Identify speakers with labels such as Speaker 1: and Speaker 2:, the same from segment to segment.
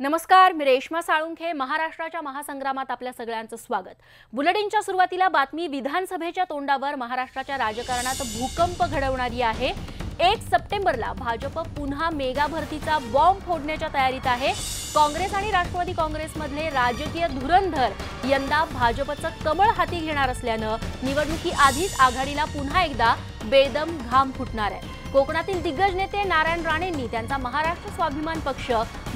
Speaker 1: नमस्कार मी रेश्मा साळुंखे महाराष्ट्राच्या महासंग्रामात आपल्या सगळ्यांचं स्वागत. बुलेटिनच्या सुरुवातीला बातमी विधानसभेच्या तोंडावर महाराष्ट्राच्या राजकारणात भूकंप घडवणारी आहे. एक सप्टेंबरला भाजप पुन्हा मेगा भरतीचा बॉम्ब फोडण्याच्या तयारीत आहे. काँग्रेस आणि राष्ट्रवादी काँग्रेसमधले राजकीय धुरंधर यंदा भाजपचं कमळ हाती घेणार असल्यानं निवडणुकीआधीच आघाडीला पुन्हा एकदा बेदम घाम फुटणार आहे. कोकणातील दिग्गज नेते नारायण राणेंनी त्यांचा महाराष्ट्र स्वाभिमान पक्ष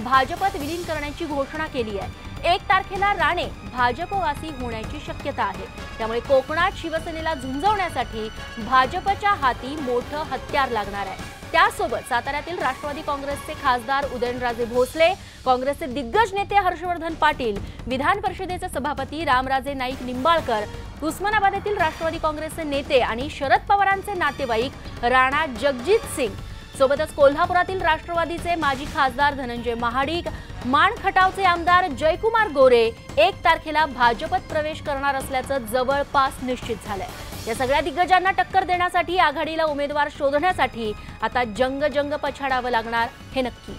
Speaker 1: भाजपत विलीन करण्याची घोषणा केली आहे. एक तारखेला राणे भाजपवासी होण्याची शक्यता आहे. त्यामुळे कोकणात शिवसेनेला झुंजवण्यासाठी भाजपच्या हाती मोठं हत्यार लागणार आहे. त्यासोबत साताऱ्यातील राष्ट्रवादी काँग्रेसचे खासदार उदयनराजे भोसले काँग्रेसचे दिग्गज नेते हर्षवर्धन पाटील विधान परिषदेचे सभापती रामराजे नाईक निंबाळकर उस्मानाबाद येथील राष्ट्रवादी काँग्रेसचे नेते आणि शरद पवारांचे नातेवाईक राणा जगजित सिंग. सोबतच कोल्हापुरातील राष्ट्रवादीचे माजी खासदार धनंजय महाडिक मान खटावचे आमदार जयकुमार गोरे एक तारखेला भाजपत प्रवेश करणार असल्याचं जवळपास निश्चित झालंय. या सगळ्या दिग्गजांना टक्कर देण्यासाठी आघाडीला उमेदवार शोधण्यासाठी आता जंग जंग पछाडावं लागणार हे नक्की.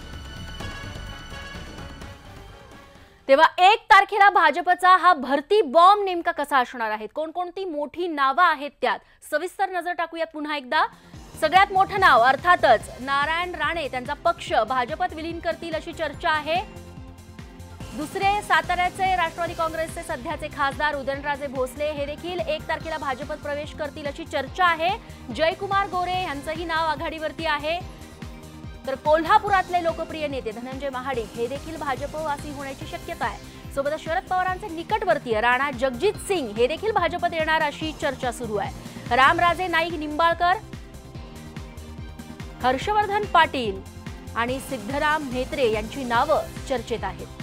Speaker 1: तेव्हा एक तारखेला भाजपचा हा भरती बॉम्ब नेमका कसा असणार आहे? कोणकोणती मोठी नावं आहेत त्यात? सविस्तर नजर टाकूयात पुन्हा एकदा. सगळ्यात मोठं नाव अर्थातच नारायण राणे त्यांचा पक्ष भाजपत विलीन करतील अशी चर्चा आहे. दुसरे साताऱ्याचे राष्ट्रवादी काँग्रेसचे सध्याचे खासदार उदयनराजे भोसले हे देखील एक तारखेला भाजपत प्रवेश करतील अशी चर्चा आहे. जयकुमार गोरे यांचंही नाव आघाडीवरती आहे. तर कोल्हापुरातले लोकप्रिय नेते धनंजय महाडिक हे देखील भाजपवासी होण्याची शक्यता आहे. सोबतच शरद पवारांचे निकटवर्तीय राणा जगजित सिंग हे देखील भाजपत येणार अशी चर्चा सुरू आहे. रामराजे नाईक निंबाळकर हर्षवर्धन पाटील आणि सिद्धराम म्हेत्रे यांची नावं चर्चेत आहेत.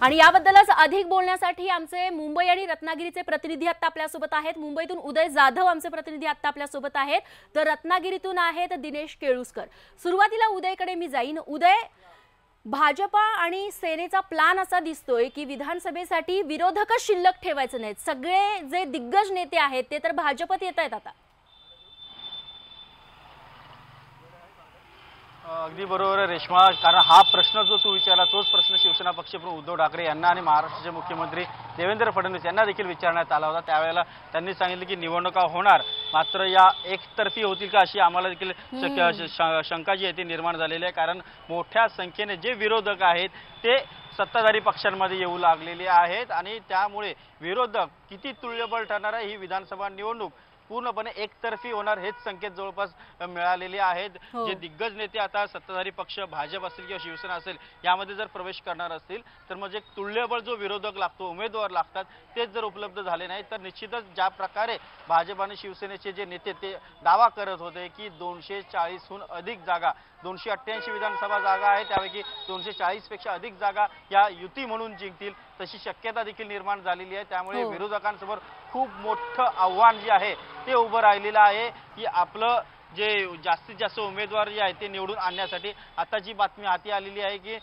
Speaker 1: आणि याबद्दलच अधिक बोलण्यासाठी आमचे मुंबई आणि रत्नागिरीचे प्रतिनिधी आता आपल्यासोबत आहेत. मुंबईतून उदय जाधव आमचे प्रतिनिधी आता आपल्यासोबत आहेत. तर रत्नागिरीतून आहेत दिनेश केळुसकर. सुरुवातीला उदयकडे मी जाईन. उदय भाजपा आणि सेनेचा प्लान असा दिसतोय की विधानसभेसाठी विरोधकच शिल्लक ठेवायचं नाहीत. सगळे जे दिग्गज नेते आहेत ते तर भाजपत येत आहेत आता.
Speaker 2: अगदी बरोबर आहे रेश्मा. कारण हा प्रश्न जो तू विचारला तोच प्रश्न शिवसेना पक्षप्रमुख उद्धव ठाकरे यांना आणि महाराष्ट्राचे मुख्यमंत्री देवेंद्र फडणवीस यांना देखील विचारण्यात आला होता. त्यावेळेला त्यांनी सांगितलं की निवडणुका होणार मात्र या एकतर्फी होतील का अशी आम्हाला देखील शंका जी आहे ती निर्माण झालेली आहे. कारण मोठ्या संख्येने जे विरोधक आहेत ते सत्ताधारी पक्षांमध्ये येऊ लागलेले आहेत आणि त्यामुळे विरोधक किती तुल्यबळ ठरणार आहे ही विधानसभा निवडणूक पूर्णपणे एकतर्फी होणार हेच संकेत जवळपास मिळालेले आहेत
Speaker 1: हो.
Speaker 2: जे दिग्गज नेते आता सत्ताधारी पक्ष भाजप असेल किंवा शिवसेना असेल यामध्ये जर प्रवेश करणार असतील तर एक तुल्यबळ जो विरोधक लागतो उमेदवार लागतात तेच जर उपलब्ध झाले नाही तर निश्चितच ज्या प्रकारे भाजप आणि शिवसेनेचे जे नेते ते दावा करत होते की दोनशे चाळीसहून अधिक जागा दोनशे अठ्ठ्याऐंशी विधानसभा जागा आहे त्यापैकी दोनशे चाळीसपेक्षा अधिक जागा या युती म्हणून जिंकतील तशी शक्यता देखील निर्माण झालेली आहे त्यामुळे
Speaker 1: हो.
Speaker 2: विरोधकांसमोर खूप मोठं आव्हान जे आहे ते उभं राहिलेलं आहे की आपलं जे जास्तीत जास्त उमेदवार जे आहेत ते निवडून आणण्यासाठी. आता जी बातमी हाती आलेली आहे की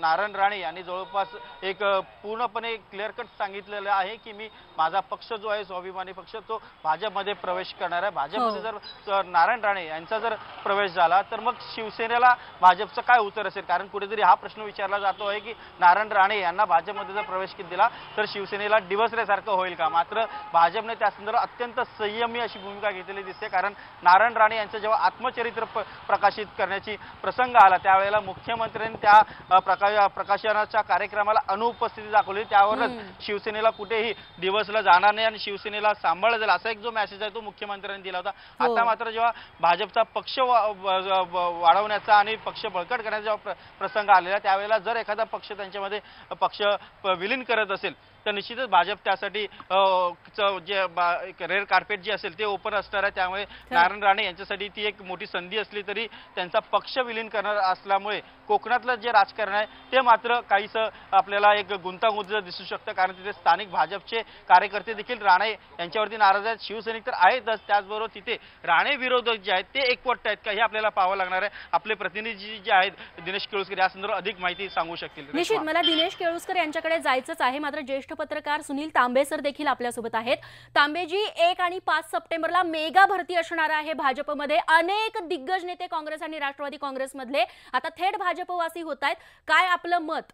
Speaker 2: नारायण राणे यांनी जवळपास एक पूर्णपणे क्लिअर कट सांगितलेलं आहे की मी माझा पक्ष जो आहे स्वाभिमानी पक्ष तो भाजपमध्ये प्रवेश करणार आहे. भाजपमध्ये
Speaker 1: हो.
Speaker 2: जर नारायण राणे यांचा जर प्रवेश झाला तर मग शिवसेनेला भाजपचं काय उत्तर असेल? कारण कुठेतरी हा प्रश्न विचारला जातो आहे की नारायण राणे यांना भाजपमध्ये जर प्रवेश दिला तर शिवसेनेला डिवसल्यासारखं होईल का? मात्र भाजपने त्या संदर्भात अत्यंत संयमी अशी भूमिका घेतलेली दिसते. कारण नारायण राणे यांचं जेव्हा आत्मचरित्र प्रकाशित करण्याची प्रसंग आला त्यावेळेला मुख्यमंत्र्यांनी त्या प्रका प्रकाशनाच्या कार्यक्रमाला अनुपस्थिती दाखवली. त्यावरच. शिवसेनेला कुठेही दिवसला जाणार नाही आणि शिवसेनेला सांभाळलं जाईल असा एक जो मेसेज आहे तो मुख्यमंत्र्यांनी दिला होता
Speaker 1: हो.
Speaker 2: आता मात्र जेव्हा भाजपचा पक्ष वाढवण्याचा आणि पक्ष बळकट करण्याचा जेव्हा प्र- प्रसंग आलेला त्यावेळेला जर एखादा पक्ष त्यांच्यामध्ये पक्ष विलीन करत असेल तर निश्चितच भाजप त्यासाठी जे रेड कार्पेट जे असेल ते ओपन असणार आहे. त्यामुळे नारायण राणे यांच्यासाठी ती एक मोठी संधी असली तरी त्यांचा पक्ष विलीन करणार असल्यामुळे कोकणातलं जे राजकारण आहे ते मात्र काहीसं आपल्याला एक गुंतागुंत दिसू शकतं. कारण तिथे स्थानिक भाजपचे कार्यकर्ते देखील राणे यांच्यावरती नाराज आहेत. शिवसैनिक तर आहेतच. त्याचबरोबर तिथे राणे विरोधक जे आहेत ते एकवट आहेत का हे आपल्याला पाहावं लागणार आहे. आपले प्रतिनिधी जे आहेत दिनेश केळुसकर या संदर्भात अधिक माहिती सांगू शकतील.
Speaker 1: निश्चित. मला दिनेश केळुसकर यांच्याकडे जायचंच आहे. मात्र ज्येष्ठ पत्रकार सुनील तांबे सर देखील आपल्यासोबत आहेत. तांबेजी एक आणि पाच सप्टेंबरला मेगा भरती असणार आहे भाजपमध्ये. अनेक दिग्गज नेते काँग्रेस आणि राष्ट्रवादी काँग्रेसमधले आता थेट भाजपवासी होत आहेत काय आपलं मत?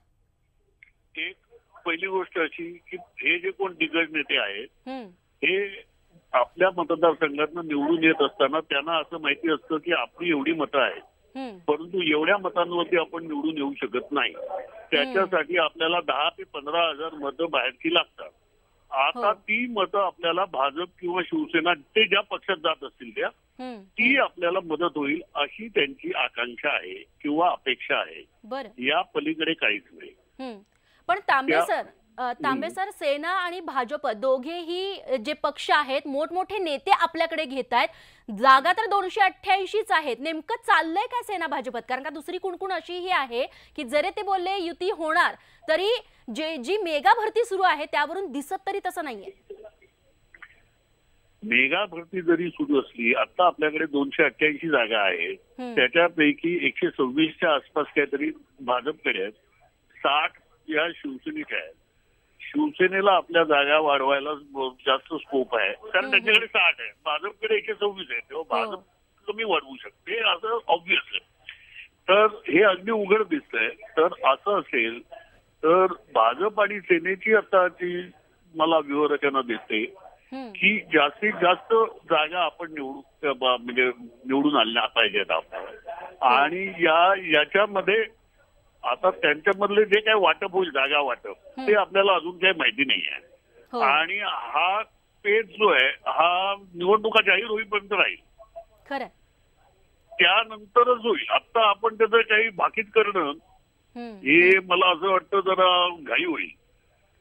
Speaker 3: एक पहिली गोष्ट अशी की हे जे कोण दिग्गज नेते आहेत हे आपल्या मतदारसंघातनं निवडून येत असताना त्यांना असं माहिती असतं की आपली एवढी मतं आहेत. परंतु एवढ्या मतांवरती आपण निवडून येऊ शकत नाही त्याच्यासाठी आपल्याला दहा ते पंधरा हजार मतं बाहेरची लागतात आता
Speaker 1: हो.
Speaker 3: ती मतं आपल्याला भाजप किंवा शिवसेना ते ज्या पक्षात जात असतील त्या. ती आपल्याला मदत होईल अशी त्यांची आकांक्षा आहे किंवा अपेक्षा आहे या पलीकडे काहीच नाही.
Speaker 1: पण तांबे सर तांबे सर सेना आणि भाजप दोघेही जे पक्ष आहेत मोठमोठे नेते आपल्याकडे घेत आहेत. जागा तर दोनशे अठ्ठ्याऐंशीच आहेत. नेमकं चाललंय काय सेना भाजपत? कारण का दुसरी कुणकुण अशीही आहे की जरी ते बोलले युती होणार तरी जे जी मेगा भरती सुरू आहे त्यावरून दिसत तरी तसं नाहीये.
Speaker 3: मेगा भरती जरी सुरू असली आता आपल्याकडे दोनशे अठ्ठ्याऐंशी जागा
Speaker 1: हम्म.
Speaker 3: त्याच्यापैकी एकशे सव्वीसच्या आसपास काहीतरी भाजपकडे आहेत. साठ या शिवसेनेच्या आहेत. शिवसेनेला आपल्या जागा वाढवायला जास्त स्कोप आहे. कारण. त्यांच्याकडे साठ आहे. भाजपकडे एकशे सव्वीस आहे. तेव्हा
Speaker 1: हो.
Speaker 3: भाजप कमी वाढवू शकते असं ऑब्विस आहे. तर हे अगदी उघड दिसतंय. तर असं असेल तर भाजप आणि सेनेची आता ती मला व्यूहरचना दिसते. की जास्तीत जास्त जागा आपण निवडू म्हणजे निवडून आणल्या पाहिजेत आपल्याला आणि या याच्यामध्ये आता त्यांच्यामधले जे काही वाटप होईल जागा वाटप ते आपल्याला अजून काही माहिती नाही आहे.
Speaker 1: हो.
Speaker 3: आणि हा पेज जो आहे हा निवडणुका जाहीर होईपर्यंत राहील.
Speaker 1: खरंय
Speaker 3: त्यानंतरच होईल. आता आपण त्याचं काही भाकीत करणं. हे. मला असं वाटतं जरा घाई होईल.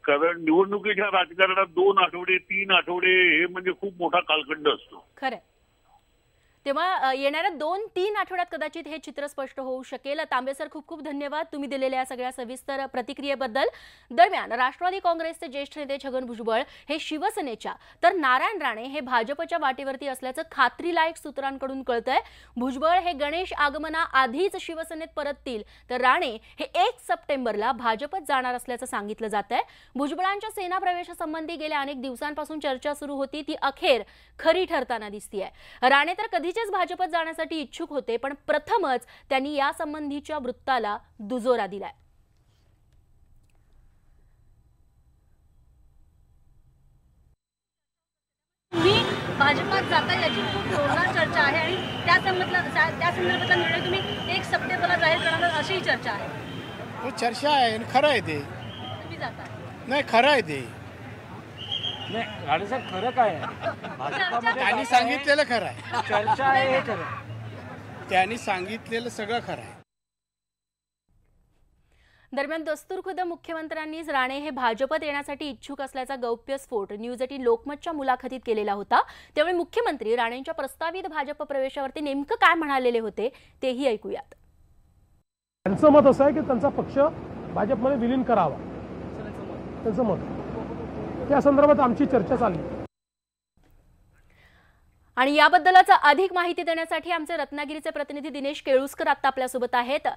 Speaker 3: कारण निवडणुकीच्या राजकारणात दोन आठवडे तीन आठवडे हे म्हणजे खूप मोठा कालखंड असतो.
Speaker 1: खरंय तेव्हा येणाऱ्या दोन तीन आठवड्यात कदाचित हे चित्र स्पष्ट होऊ शकेल. तांबे सर खूप खूप धन्यवाद तुम्ही दिलेल्या या सगळ्या सविस्तर प्रतिक्रियेबद्दल. दरम्यान राष्ट्रवादी काँग्रेसचे ज्येष्ठ नेते छगन भुजबळ हे शिवसेनेच्या तर नारायण राणे हे भाजपच्या वाटेवरती असल्याचं खात्रीलायक सूत्रांकडून कळतंय. भुजबळ हे गणेश आगमना आधीच शिवसेनेत परततील तर राणे हे एक सप्टेंबरला भाजपत जाणार असल्याचं सांगितलं जात आहे भुजबळांच्या सेना प्रवेशासंबंधी गेल्या अनेक दिवसांपासून चर्चा सुरू होती. ती अखेर खरी ठरताना दिसतीये. राणे तर कधी कधीचेच भाजपत जाण्यासाठी इच्छुक होते पण प्रथमच त्यांनी यासंबंधीच्या वृत्ताला दुजोरा दिलाय.
Speaker 4: तुम्ही भाजपात जाता याची खूप जोरदार चर्चा आहे आणि त्या त्या संदर्भातला निर्णय तुम्ही एक सप्टेंबरला जाहीर करणार अशीही चर्चा आहे.
Speaker 5: हो चर्चा आहे खरं आहे ते.
Speaker 4: तुम्ही जाता.
Speaker 5: नाही खरं आहे ते.
Speaker 6: नाही राणेसाहेब खरं काय आहे? भाजपामध्ये
Speaker 5: त्यांनी
Speaker 6: आहे,
Speaker 5: सांगितलेलं खरं आहे.
Speaker 6: चर्चा आहे हे खरं.
Speaker 5: त्यांनी सांगितलेलं सगळं खरं आहे.
Speaker 1: दरम्यान मुख्यमंत्र्यांनीच राणे हे भाजपत येण्यासाठी इच्छुक असल्याचा गौप्यस्फोट न्यूज एटीन लोकमतच्या मुलाखतीत केलेला होता. त्यामुळे मुख्यमंत्री राणेंच्या प्रस्तावित भाजप प्रवेशावरती नेमकं काय म्हणालेले होते तेही ऐकूयात.
Speaker 7: त्यांचं मत असं आहे की त्यांचा पक्ष भाजपमध्ये विलीन करावा. त्यांचं मत. त्या संदर्भात आमची चर्चा चालली.
Speaker 1: आणि याबद्दलच अधिक माहिती देण्यासाठी आमचे रत्नागिरीचे प्रतिनिधी दिनेश केळुसकर आता आपल्यासोबत आहेत.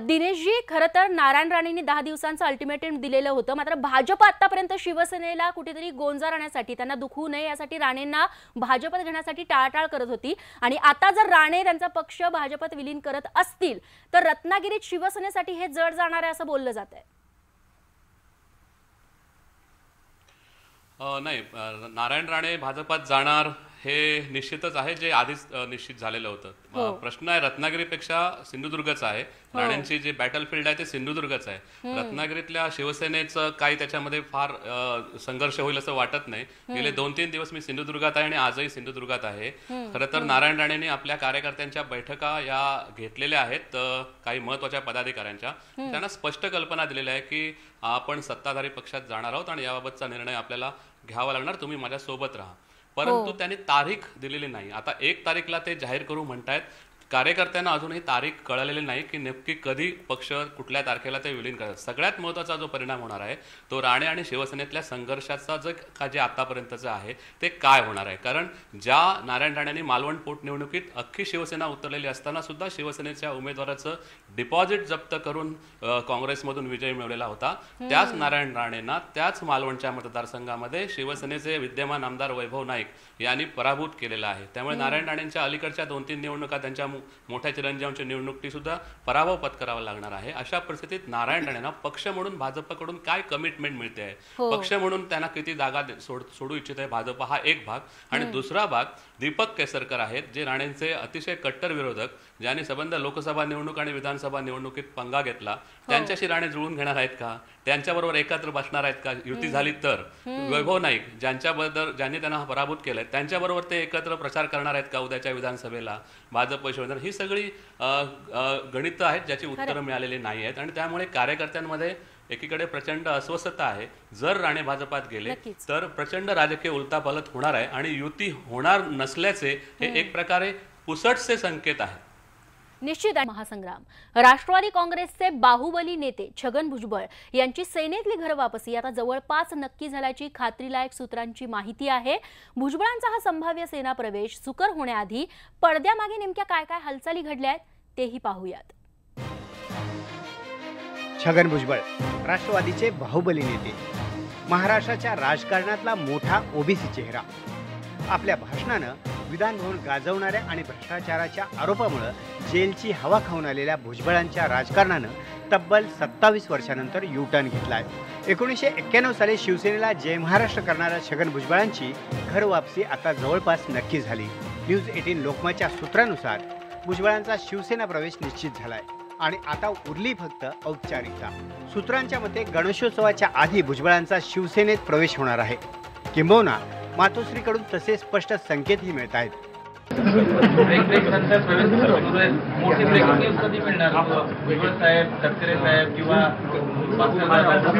Speaker 1: दिनेशजी खरं तर नारायण राणेंनी दहा दिवसांचं अल्टिमेटम दिलेलं होतं. मात्र भाजप आतापर्यंत शिवसेनेला कुठेतरी गोंजा राहण्यासाठी त्यांना दुखवू नये यासाठी राणेंना भाजपत घेण्यासाठी टाळाटाळ करत होती. आणि आता जर राणे त्यांचा पक्ष भाजपत विलीन करत असतील तर रत्नागिरीत शिवसेनेसाठी हे जड जाणार आहे असं बोललं जात आहे
Speaker 8: नाही नारायण राणे भाजपात जाणार हे निश्चितच आहे जे आधीच निश्चित झालेलं होतं.
Speaker 1: हो.
Speaker 8: प्रश्न आहे रत्नागिरीपेक्षा सिंधुदुर्गचा आहे. राणेंची जे बॅटल फील्ड आहे ते सिंधुदुर्गच आहे. रत्नागिरीतल्या शिवसेनेचं काही त्याच्यामध्ये फार संघर्ष होईल असं वाटत नाही. गेले दोन तीन दिवस मी सिंधुदुर्गात आहे आणि आजही सिंधुदुर्गात आहे. खरं तर नारायण राणेंनी आपल्या कार्यकर्त्यांच्या बैठका या घेतलेल्या आहेत काही महत्त्वाच्या पदाधिकाऱ्यांच्या. त्यांना स्पष्ट कल्पना दिलेल्या आहे की आपण सत्ताधारी पक्षात जाणार आहोत आणि याबाबतचा निर्णय आपल्याला घ्यावा लागणार. तुम्ही माझ्या सोबत राहा. परंतु त्यांनी तारीख दिलेली नाही. आता एक तारीखला ते जाहीर करू म्हणतायत कार्यकर्त्यांना अजूनही तारीख कळलेली नाही की नक्की कधी पक्ष कुठल्या तारखेला ते विलीन करतात. सगळ्यात महत्त्वाचा जो परिणाम होणार आहे तो राणे आणि शिवसेनेतल्या संघर्षाचा जे का जे आतापर्यंतचं आहे ते काय होणार आहे? कारण ज्या नारायण राणेंनी मालवण पोटनिवडणुकीत अख्खी शिवसेना उतरलेली असताना सुद्धा शिवसेनेच्या उमेदवाराचं डिपॉझिट जप्त करून काँग्रेसमधून विजय मिळवलेला होता. त्याच नारायण राणेंना त्याच मालवणच्या मतदारसंघामध्ये शिवसेनेचे विद्यमान आमदार वैभव नाईक यांनी पराभूत केलेला आहे. त्यामुळे नारायण राणेंच्या अलीकडच्या दोन तीन निवडणुका त्यांच्या मो- मोठ्या चिरंजीवांच्या निवडणुकीत सुद्धा पराभव पत्करावा लागणार आहे. अशा परिस्थितीत नारायण राणेंना पक्ष म्हणून भाजपकडून काय कमिटमेंट मिळते? आहे
Speaker 1: हो.
Speaker 8: पक्ष म्हणून त्यांना किती जागा सोडू इच्छित आहे भाजप हा एक भाग. आणि दुसरा भाग दीपक केसरकर आहेत जे राणेंचे अतिशय कट्टर विरोधक ज्यांनी संबंध लोकसभा निवडणूक आणि विधानसभा निवडणुकीत पंगा घेतला. त्यांच्याशी राणे जुळून घेणार आहेत का? त्यांच्याबरोबर एकत्र बसणार आहेत का? युती झाली तर? वैभव नाईक ज्यांच्याबद्दल ज्यांनी त्यांना पराभूत केलंय त्यांच्याबरोबर ते एकत्र प्रचार करणार आहेत का उद्याच्या विधानसभेला? भाजप शिवसेना ही सगळी गणितं आहेत ज्याची उत्तरं मिळालेली नाही आहेत. आणि त्यामुळे कार्यकर्त्यांमध्ये एकीकडे प्रचंड अस्वस्थता आहे. जर राणे भाजपात गेले. तर प्रचंड राजकीय उलतापालत होणार आहे आणि युती होणार नसल्याचे हे एक प्रकारे पुसटचे संकेत आहेत
Speaker 1: निश्चित आहे. महासंग्राम. राष्ट्रवादी काँग्रेसचे बाहुबली नेते छगन भुजबळ यांची सेनेतली घर वापसी. आता जवळपास नक्की झाल्याची खात्रीलायक सूत्रांची माहिती आहे. भुजबळांचा हा संभाव्य सेना प्रवेश सुकर होण्याआधी पडद्यामागे नेमक्या काय काय हालचाली घडल्या आहेत तेही पाहूयात.
Speaker 9: छगन भुजबळ राष्ट्रवादीचे बाहुबली नेते. महाराष्ट्राच्या राजकारणातला मोठा ओबीसी चेहरा. आपल्या भाषणानं विधानभवन गाजवणाऱ्या आणि भ्रष्टाचाराच्या आरोपामुळं जेलची हवा खाऊन आलेल्या भुजबळांच्या राजकारणानं तब्बल सत्तावीस वर्षानंतर यू टर्न घेतलाय. एकोणीसशे एक्क्याण्णव साली शिवसेनेला जय महाराष्ट्र करणाऱ्या छगन भुजबळांची घर वापसी आता जवळपास नक्की झाली. न्यूज एटीन लोकमतच्या सूत्रानुसार भुजबळांचा शिवसेना प्रवेश निश्चित झालाय आणि आता उरली फक्त औपचारिकता. सूत्रांच्या मते गणेशोत्सवाच्या आधी भुजबळांचा शिवसेनेत प्रवेश होणार आहे. किंबहुना मातोश्रीकडून तसे स्पष्ट संकेतही मिळत आहेत.
Speaker 6: ब्रेकिंग न्यूज साहेब किंवा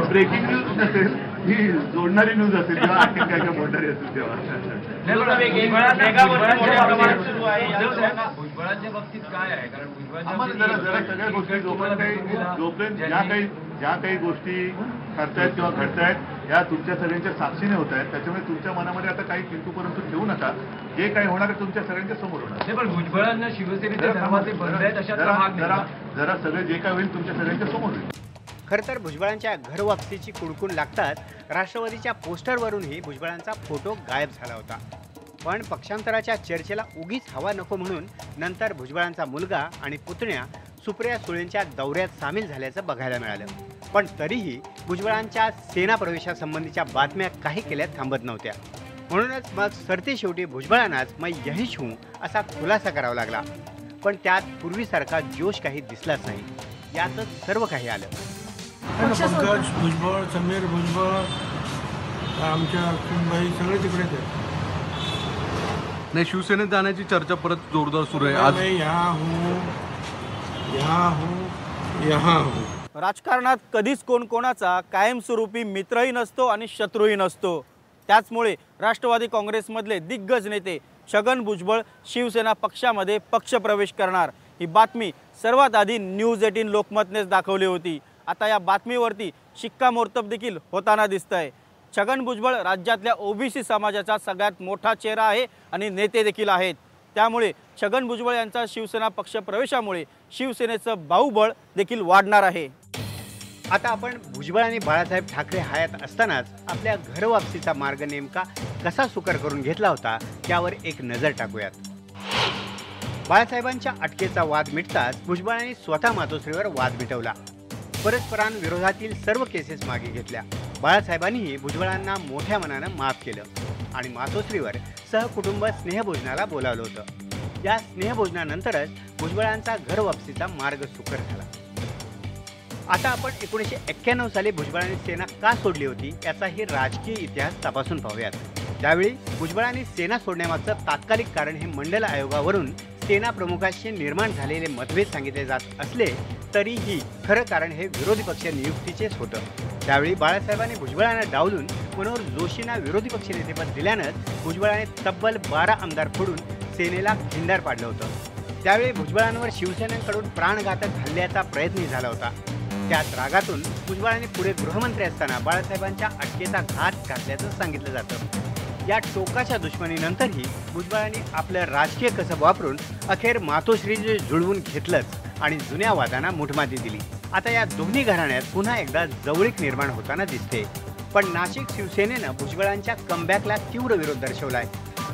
Speaker 10: ब्रेकिंग न्यूज नसेल ही जोडणारी न्यूज असेल किंवा आणखी काय काय बोलणारी असेल तेव्हा
Speaker 6: भुजबळांच्या बाबतीत काय आहे कारण
Speaker 10: जरा जरा सगळ्या गोष्टी जोपर्यंत काही जोपर्यंत ज्या काही ज्या काही गोष्टी ठरतायत किंवा घडतायत या तुमच्या सगळ्यांच्या साक्षीने होत आहेत त्याच्यामुळे तुमच्या मनामध्ये आता काही किंतूपर्यंत ठेवू नका. जे काही होणार आहे तुमच्या सगळ्यांच्या समोर होणार.
Speaker 6: पण भुजबळांना शिवसेनेचे धर्माचे बंद आहेत अशातला
Speaker 10: जरा सगळं जे काय होईल तुमच्या सगळ्यांच्या समोर होईल.
Speaker 9: खरं तर भुजबळांच्या घर वापसीची कुणकुण लागताच राष्ट्रवादीच्या पोस्टरवरूनही भुजबळांचा फोटो गायब झाला होता. पण पक्षांतराच्या चर्चेला उगीच हवा नको म्हणून नंतर भुजबळांचा मुलगा आणि पुतण्या सुप्रिया सुळेंच्या दौऱ्यात सामील झाल्याचं बघायला मिळालं. पण तरीही भुजबळांच्या सेना प्रवेशासंबंधीच्या बातम्या काही केल्या थांबत नव्हत्या. म्हणूनच मग सरते शेवटी भुजबळांनाच मैं यहीच हूं असा खुलासा करावा लागला. पण त्यात पूर्वीसारखा जोश काही दिसलाच नाही. यातच सर्व काही आलं.
Speaker 11: पंकज भुजबळ समीर भुजबळ आमच्या कुंभाई सगळे तिकडेच आहेत
Speaker 12: नाही शिवसेनेत जाण्याची चर्चा परत जोरदार सुरू आहे. आज
Speaker 11: मैं यहाँ हूँ. यहाँ हूँ यहाँ हूँ।
Speaker 2: राजकारणात कधीच कोण कोणाचा कायमस्वरूपी मित्रही नसतो आणि शत्रूही नसतो. त्याचमुळे राष्ट्रवादी काँग्रेसमधले दिग्गज नेते छगन भुजबळ शिवसेना पक्षामध्ये पक्षप्रवेश करणार. ही बातमी सर्वात आधी न्यूज एटीन लोकमतनेच दाखवली होती. आता या बातमीवरती शिक्कामोर्तब देखील होताना आहे छगन भुजबळ राज्यातल्या ओबीसी समाजाचा सगळ्यात मोठा चेहरा आहे आणि नेते देखील आहेत. त्यामुळे छगन भुजबळ यांचा शिवसेना पक्ष प्रवेशामुळे शिवसेनेचं बाहुबळ देखील वाढणार आहे.
Speaker 9: आता आपण भुजबळ आणि बाळासाहेब ठाकरे हयात असतानाच आपल्या घरवापसीचा मार्ग नेमका कसा सुकर करून घेतला होता त्यावर एक नजर टाकूयात. बाळासाहेबांच्या अटकेचा वाद मिटताच भुजबळांनी स्वतः मातोश्रीवर वाद मिटवला. परस्परांविरोधातील सर्व केसेस मागे घेतल्या. बाळासाहेबांनीही भुजबळांना मोठ्या मनानं माफ केलं. आणि मातोश्रीवर सहकुटुंब स्नेहभोजनाला बोलावलं होतं. या स्नेहभोजनानंतरच भुजबळांचा घर वापसीचा मार्ग सुकर झाला. आता आपण एकोणीसशे एक्क्याण्णव साली भुजबळांनी सेना का सोडली होती याचाही राजकीय इतिहास तपासून पाहूयात. त्यावेळी भुजबळांनी सेना सोडण्यामागचं तात्कालिक कारण हे मंडल आयोगावरून सेना प्रमुखांशी निर्माण झालेले मतभेद सांगितले जात असले तरीही खरं कारण हे विरोधी पक्ष नियुक्तीचेच होतं. त्यावेळी बाळासाहेबांनी भुजबळांना डावलून मनोहर जोशींना विरोधी पक्षनेतेपद दिल्यानंच भुजबळाने तब्बल बारा आमदार फोडून सेनेला खिंडार पाडलं होतं. त्यावेळी भुजबळांवर शिवसेनेकडून प्राणघातक हल्ल्याचा प्रयत्न झाला होता. त्याच रागातून भुजबळांनी पुढे गृहमंत्री असताना बाळासाहेबांच्या अटकेचा घात घातल्याचं सांगितलं जातं. या टोकाच्या दुश्मनीनंतरही भुजबळांनी आपलं राजकीय कसब वापरून अखेर मातोश्री जुळवून घेतलंच आणि जुन्या वादांना मुठमाती दिली. आता या दोन्ही घराण्यात पुन्हा एकदा जवळीक निर्माण होताना दिसते. पण नाशिक शिवसेनेनं भुजबळांच्या कमबॅकला तीव्र विरोध दर्शवलाय.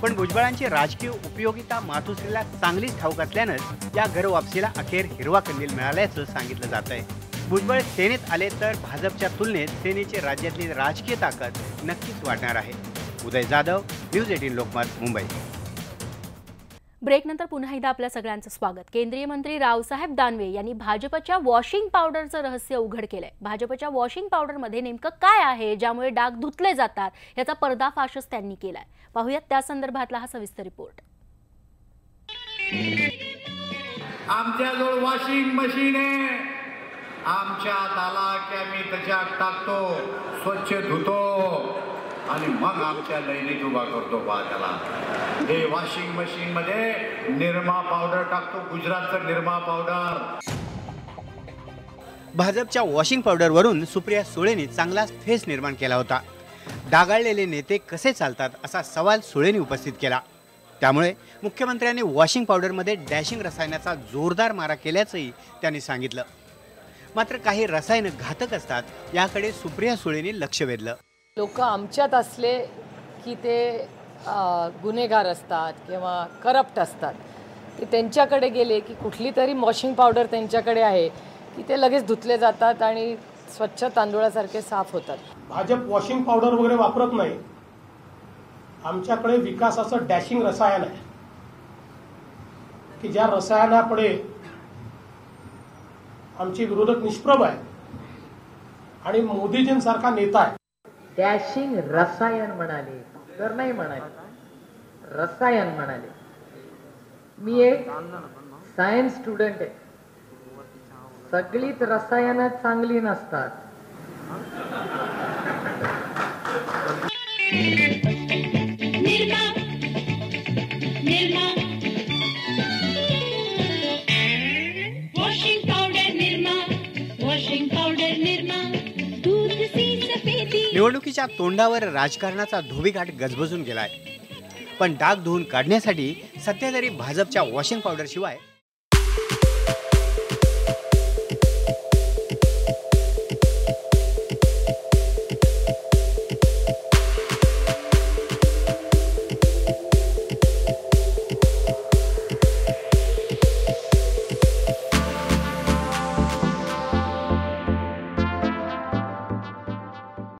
Speaker 9: पण भुजबळांची राजकीय उपयोगिता मातोश्रीला चांगलीच ठाऊक असल्यानंच या घरवापसीला अखेर हिरवा कंदील मिळाल्याचं सांगितलं जात आहे भुजबळ सेनेत आले तर भाजपच्या तुलनेत सेनेची राज्यातली राजकीय ताकद नक्कीच वाढणार आहे. Uday Jadhav news eighteen Lokmat Mumbai.
Speaker 1: ब्रेकनंतर पुन्हा एकदा आपल्या सगळ्यांचं स्वागत. केंद्रीय मंत्री रावसाहेब दानवे यांनी भाजपच्या वॉशिंग पावडरचं रहस्य उघड केलंय. भाजपच्या वॉशिंग पावडरमध्ये नेमकं काय आहे ज्यामुळे डाग धुतले जातात याचा पर्दाफाशच त्यांनी केलाय. पाहूयात त्या संदर्भातला हा सविस्तर रिपोर्ट.
Speaker 13: आमच्याजवळ वॉशिंग मशीन आहे. आमच्या आला की आम्ही त्याच्यात टाकतो स्वच्छ धुतो. आणि मग आमच्या लैनीत उभा करतो बा त्याला हे वॉशिंग मशीन मध्ये निरमा पावडर टाकतो गुजरातचं निर्मा पावडर
Speaker 9: भाजपच्या वॉशिंग पावडरवरून सुप्रिया सुळेने चांगलाच फेस निर्माण केला होता. डागाळलेले नेते कसे चालतात असा सवाल सुळेने उपस्थित केला. त्यामुळे मुख्यमंत्र्यांनी वॉशिंग पावडरमध्ये डॅशिंग रसायनाचा जोरदार मारा केल्याचंही त्यांनी सांगितलं. मात्र काही रसायनं घातक असतात याकडे सुप्रिया सुळेने लक्ष वेधलं.
Speaker 14: लोक आमच्यात असले की ते गुन्हेगार असतात किंवा करप्ट असतात. ते त्यांच्याकडे गेले की कुठली तरी वॉशिंग पावडर त्यांच्याकडे आहे की ते लगेच धुतले जातात आणि स्वच्छ तांदूळासारखे साफ होतात.
Speaker 7: भाजप वॉशिंग पावडर वगैरे वापरत नाही. आमच्याकडे विकासाचं डॅशिंग रसायन आहे. की ज्या रसायनापुढे आमचे विरोधक निष्प्रभ आहे आणि मोदीजींसारखा नेता आहे.
Speaker 14: डॅशिंग रसायन म्हणाले. तर नाही म्हणाले. रसायन म्हणाले. मी एक सायन्स स्टुडंट आहे. सगळीच रसायन चांगली नसतात.
Speaker 15: Nirma. Nirma. Washing powder Nirma. Washing powder Nirma.
Speaker 9: निवडणुकीच्या तोंडावर राजकारणाचा धोबीघाट गजबजून गेलाय. पण डाग धुवून काढण्यासाठी सध्या तरी भाजपच्या वॉशिंग पावडरशिवाय